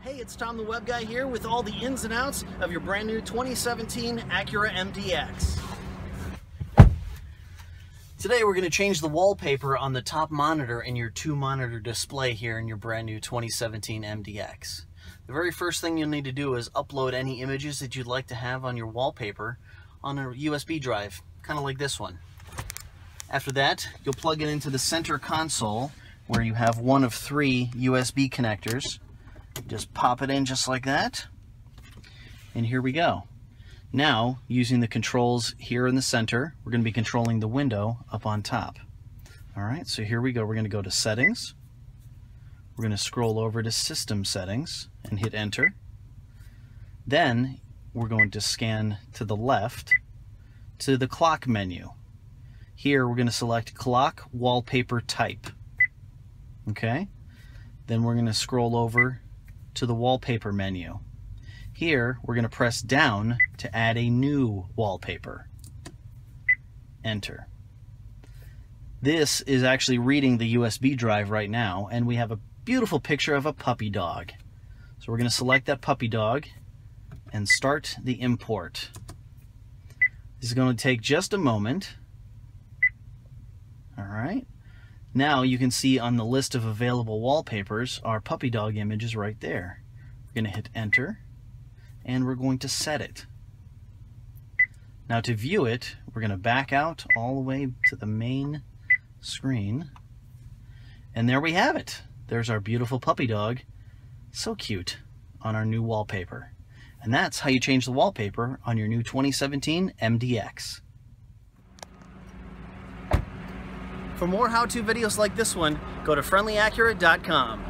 Hey, it's Tom the Web Guy here with all the ins and outs of your brand new 2017 Acura MDX. Today we're going to change the wallpaper on the top monitor in your two monitor display here in your brand new 2017 MDX. The very first thing you'll need to do is upload any images that you'd like to have on your wallpaper on a USB drive, kind of like this one. After that, you'll plug it into the center console where you have one of three USB connectors. Just pop it in just like that. And here we go. Now, using the controls here in the center, we're going to be controlling the window up on top. All right, so here we go. We're going to go to Settings. We're going to scroll over to System Settings and hit Enter. Then we're going to scan to the left to the clock menu. Here we're going to select Clock Wallpaper Type. Okay, then we're going to scroll over to the Wallpaper menu. Here we're going to press down to add a new wallpaper. Enter. This is actually reading the USB drive right now and we have a beautiful picture of a puppy dog. So we're going to select that puppy dog and start the import. This is going to take just a moment. All right. Now you can see on the list of available wallpapers, our puppy dog image is right there. We're going to hit enter and we're going to set it. Now to view it, we're going to back out all the way to the main screen. And there we have it. There's our beautiful puppy dog. So cute on our new wallpaper. And that's how you change the wallpaper on your new 2017 MDX. For more how-to videos like this one, go to friendlyacura.com.